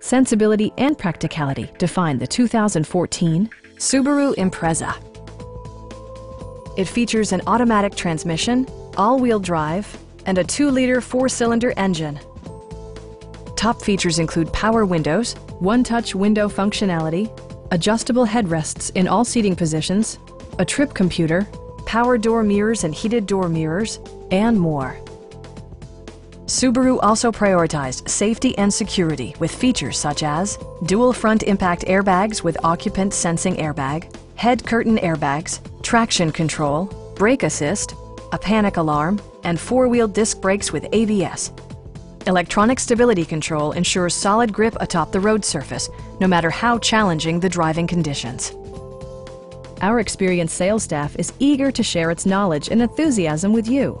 Sensibility and practicality define the 2014 Subaru Impreza. It features an automatic transmission, all-wheel drive, and a 2-liter four-cylinder engine. Top features include power windows, one-touch window functionality, adjustable headrests in all seating positions, a trip computer, power door mirrors and heated door mirrors, and more. Subaru also prioritized safety and security with features such as dual front impact airbags with occupant sensing airbag, head curtain airbags, traction control, brake assist, a panic alarm, and four-wheel disc brakes with ABS. Electronic stability control ensures solid grip atop the road surface, no matter how challenging the driving conditions. Our experienced sales staff is eager to share its knowledge and enthusiasm with you.